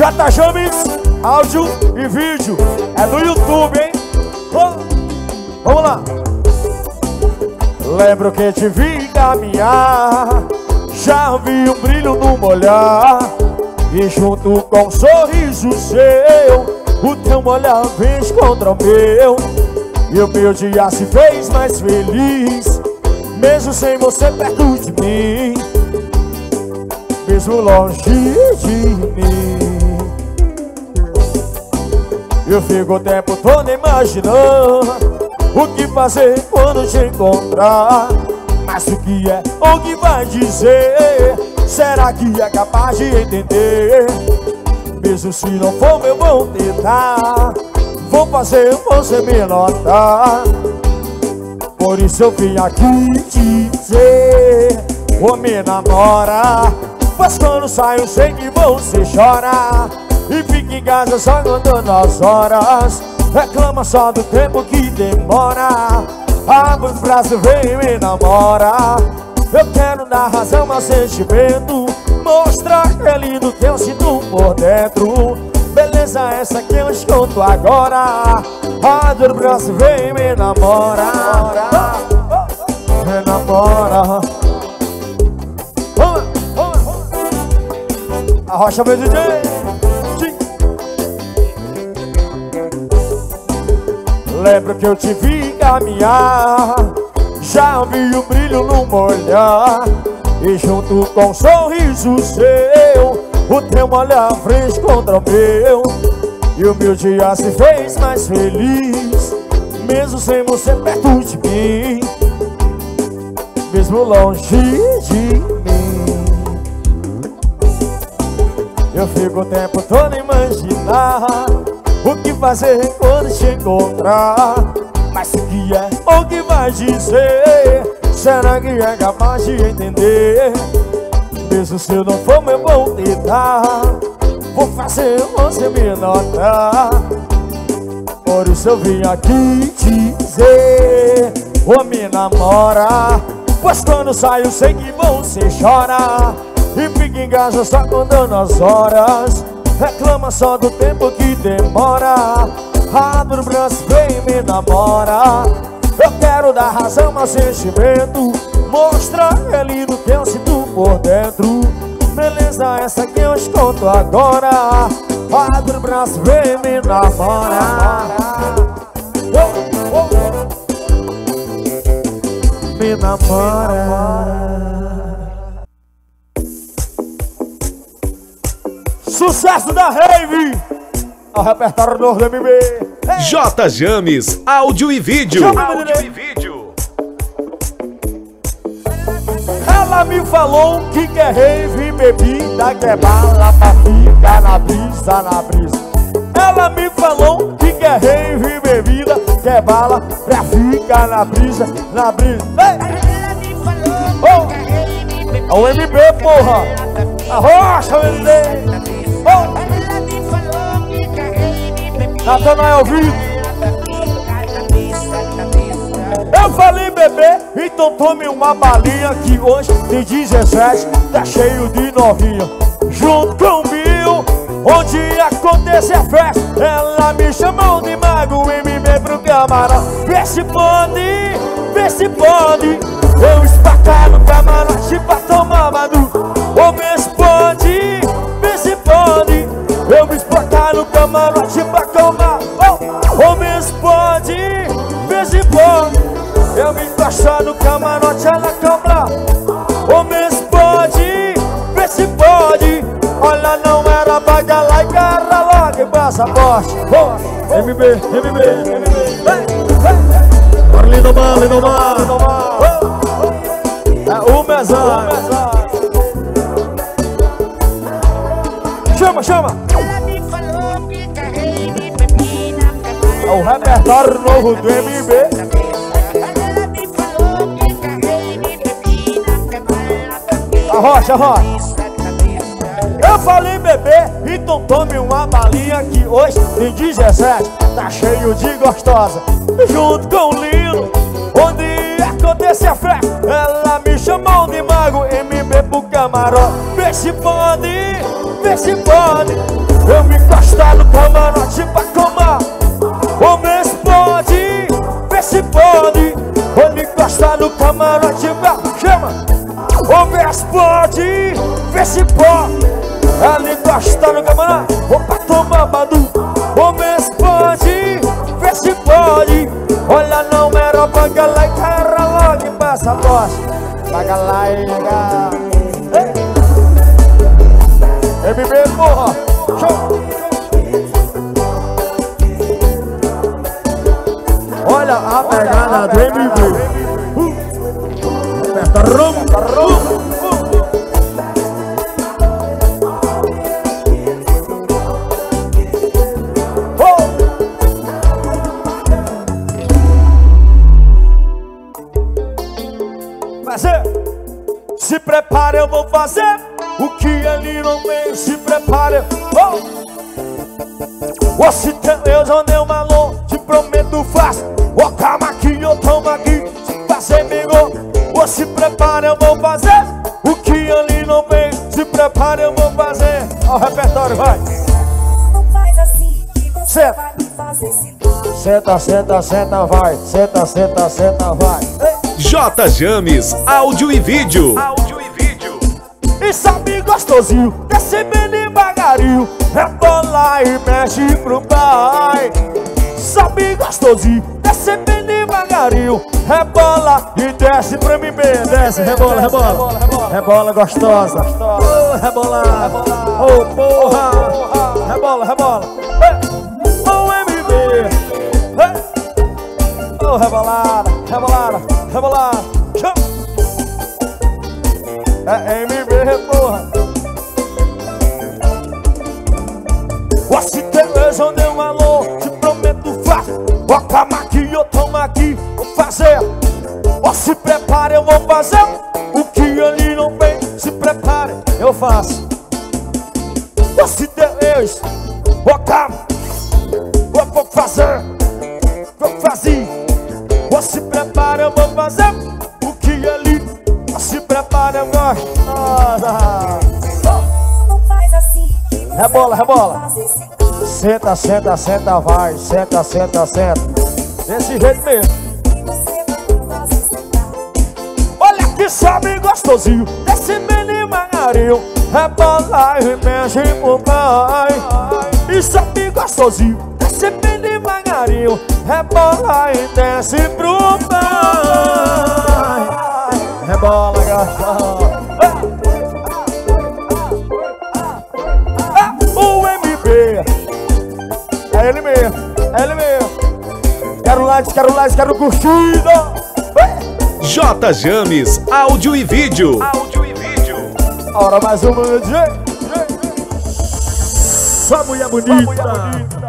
J James, áudio e vídeo. É no YouTube, hein? Oh, vamos lá. Lembro que te vi caminhar, já vi um brilho no olhar. E junto com um sorriso seu, o teu olhar vem contra o meu. E o meu dia se fez mais feliz, mesmo sem você perto de mim, mesmo longe de mim. Eu fico o tempo todo imaginando o que fazer quando te encontrar. Mas o que é o que vai dizer? Será que é capaz de entender? Mesmo se não for eu vou tentar. Vou fazer você me notar. Por isso eu vim aqui dizer Vou me namorar. Mas quando saio sei que você chora E fica em casa só contando as horas. Reclama só do tempo que demora. Abre os braços, vem me namora. Eu quero dar razão ao sentimento. Mostrar que lindo que eu sinto por dentro. Beleza essa que eu escuto agora. Abre os braços, vem me namora. Me namora. A rocha meu DJ Lembro que eu te vi caminhar. Já vi o brilho no olhar E junto com um sorriso seu O teu olhar fez contra o meu. E o meu dia se fez mais feliz Mesmo sem você perto de mim. Mesmo longe de mim. Eu fico o tempo todo a imaginar o que fazer quando te encontrar Mas o que é o que vai dizer? Será que é capaz de entender? Mesmo se eu não for, eu vou tentar Vou fazer você me notar Por isso eu vim aqui dizer Vou me namorar Pois quando saio sei que você chora. E fica em casa só contando as horas Reclama só do tempo que demora. Abre o braço, vem me namora. Eu quero dar razão ao sentimento. Mostrar é lindo que eu sinto por dentro. Beleza essa que eu escuto agora. Abre o braço, vem me namora. Me namora Sucesso da Rave! O repertório do MB. J James, áudio e vídeo. áudio e vídeo. Ela me falou que quer rave, bebida, quer bala pra ficar na brisa, na brisa. Ela me falou que quer rave, bebida, quer bala pra ficar na brisa, na brisa. Ela me falou que quer rave, bebida. O MB, porra! A rocha, o MB! Natanael Vivo Eu falei bebê, então tome uma balinha Que hoje tem 17, tá cheio de novinha Junto com o Bill, onde acontece a festa Ela me chamou de mago e me veio pro camarão Vê se pode, vê se pode oh, MB, MB, MB Bora Lindomar, Lindomar É o mesão Chama, chama. É o repertório novo do MB A rocha, a rocha eu falei bebê, então tome uma balinha que hoje tem 17 Tá cheio de gostosa. Junto com o lindo Onde acontece a fé. Ela me chamou de mago MB pro camarote Vê se pode, vê se pode. Eu me encostar no camarote pra tomar. O mês pode, vê se pode. Eu me encostar no camarote pra chama! O mês pode, vê se pode Ela encostar no camarote Vou pra tomar badu. Mês pode, vê se pode. Olha que ali não vem, se prepara oh. Você tem eu já dei uma alô Te prometo fácil oh, Calma que eu tomo aqui Se fazer amigo. Oh, se prepara, eu vou fazer O que ali não vem, se prepara, eu vou fazer. Ó o repertório, vai. Não faz assim que você senta. Senta, senta, senta, vai. Senta, senta, senta, vai. J James, áudio e vídeo. E sabe gostosinho, desce bem devagarinho. Rebola e mexe pro pai. Sabe gostosinho, desce bem devagarinho. Rebola e desce pra mim bem Desce, rebola, rebola. Rebola gostosa. Oh, rebola. Oh, porra O se beleza, onde eu alô Te prometo fácil Ó, calma que eu tomo aqui Vou fazer. Ó, se prepare, eu vou fazer. O que ali não vem Se prepare, eu faço. Ó, se Deus Ó, calma Eu vou fazer Vou fazer. Ó, se prepare, eu vou fazer. O que ali se prepara, gostosa. Não faz assim. Rebola, rebola. Senta, senta, senta, vai. Senta, senta, senta. Desse jeito mesmo. Olha que sabe gostosinho. Desse menino mangarinho. Rebola e mexe pro pai. E sabe gostosinho. Desse menino mangarinho. Rebola e desce pro pai. Rebola, gostosa. É ele mesmo. Quero likes, quero likes, quero curtida. J James, áudio e vídeo. Ora mais uma, gente. Só mulher bonita